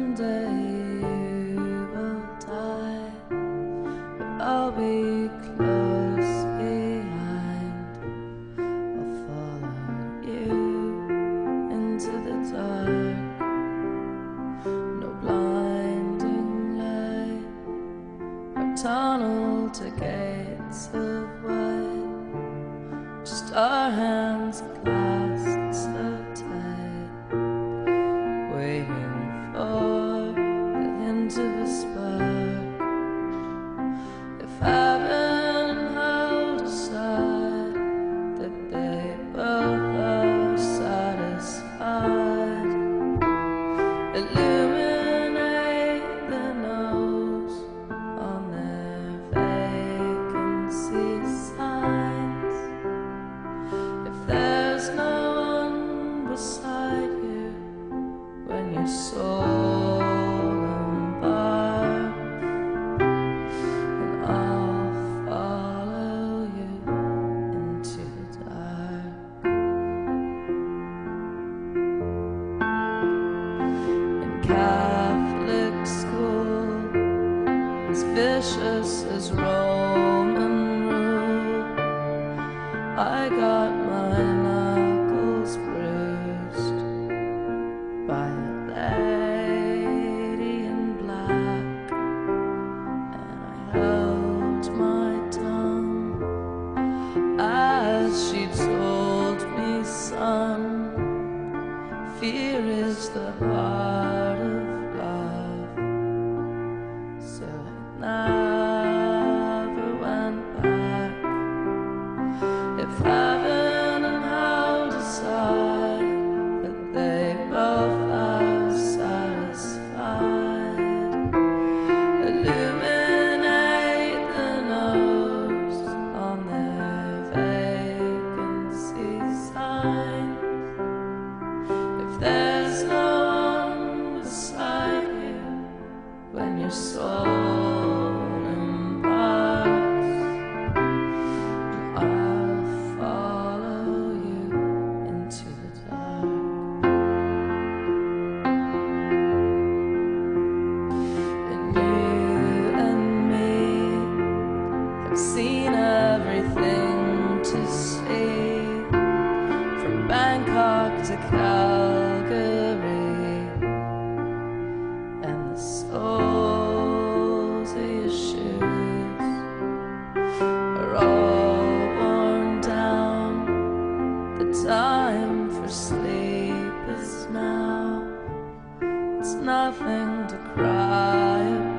someday you will die, but I'll be close behind. I'll follow you into the dark. No blinding light or tunnel to gates of white. Just our hands. Illuminate vicious as Roman rule, I got my knuckles bruised by a lady in black, and I held my tongue as she told me, son. Fear is the heart to see from Bangkok to Calgary, and the soles The time for sleep is now. It's nothing to cry about,